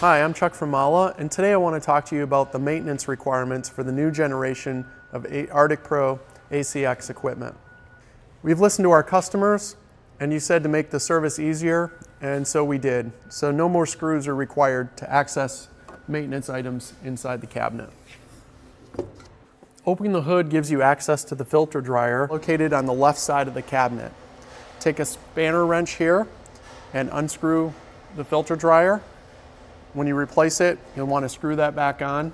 Hi, I'm Chuck from MAHLE, and today I want to talk to you about the maintenance requirements for the new generation of ArcticPRO ACX equipment. We've listened to our customers, and you said to make the service easier, and so we did. So no more screws are required to access maintenance items inside the cabinet. Opening the hood gives you access to the filter dryer located on the left side of the cabinet. Take a spanner wrench here and unscrew the filter dryer when you replace it, you'll want to screw that back on.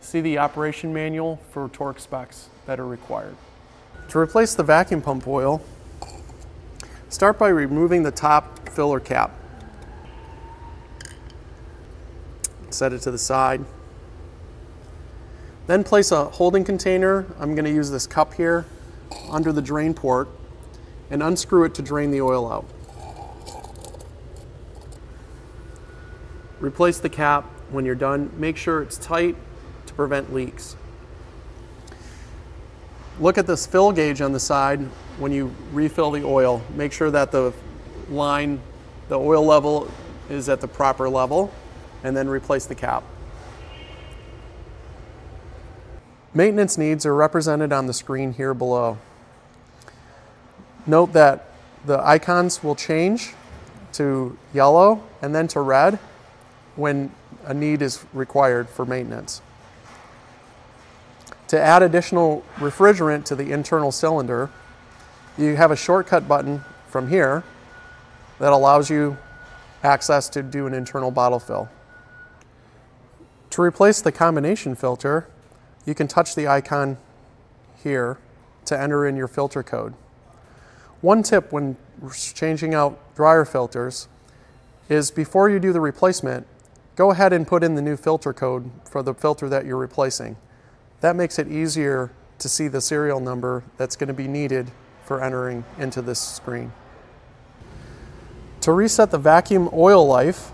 See the operation manual for torque specs that are required. To replace the vacuum pump oil, start by removing the top filler cap. Set it to the side. Then place a holding container, I'm going to use this cup here, under the drain port and unscrew it to drain the oil out. Replace the cap when you're done. Make sure it's tight to prevent leaks. Look at this fill gauge on the side when you refill the oil. Make sure that the line, the oil level is at the proper level and then replace the cap. Maintenance needs are represented on the screen here below. Note that the icons will change to yellow and then to red when a need is required for maintenance. To add additional refrigerant to the internal cylinder, you have a shortcut button from here that allows you access to do an internal bottle fill. To replace the combination filter, you can touch the icon here to enter in your filter code. One tip when changing out dryer filters is before you do the replacement, go ahead and put in the new filter code for the filter that you're replacing. That makes it easier to see the serial number that's going to be needed for entering into this screen. To reset the vacuum oil life,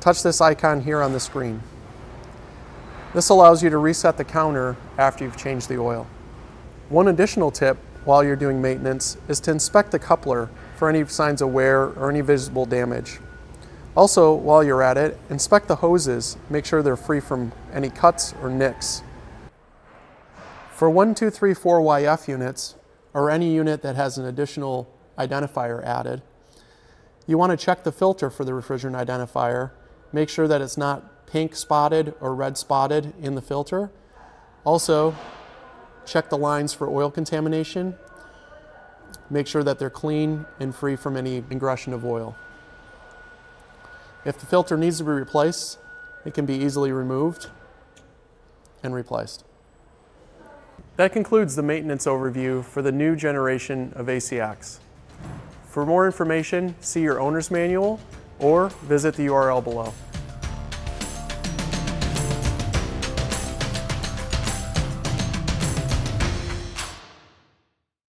touch this icon here on the screen. This allows you to reset the counter after you've changed the oil. One additional tip while you're doing maintenance is to inspect the coupler for any signs of wear or any visible damage. Also, while you're at it, inspect the hoses. Make sure they're free from any cuts or nicks. For 1234YF units, or any unit that has an additional identifier added, you want to check the filter for the refrigerant identifier. Make sure that it's not pink spotted or red spotted in the filter. Also, check the lines for oil contamination. Make sure that they're clean and free from any ingression of oil. If the filter needs to be replaced, it can be easily removed and replaced. That concludes the maintenance overview for the new generation of ACX. For more information, see your owner's manual or visit the URL below.